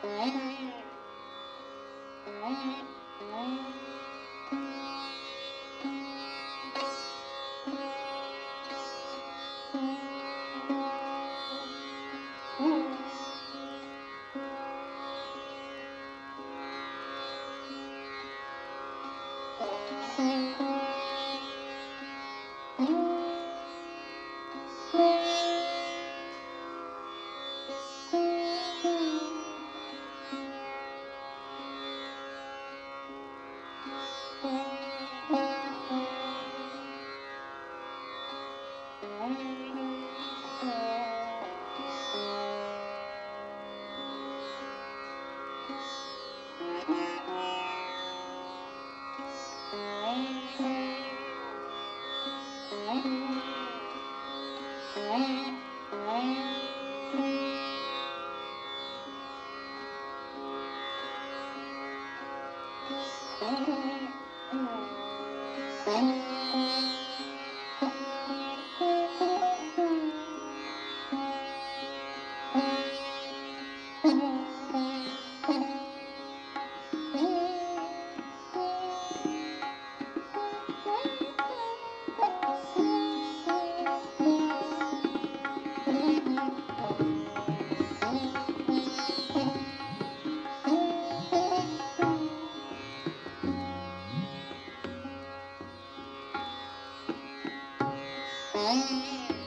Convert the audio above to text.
Thank you. Oh, Thank cũng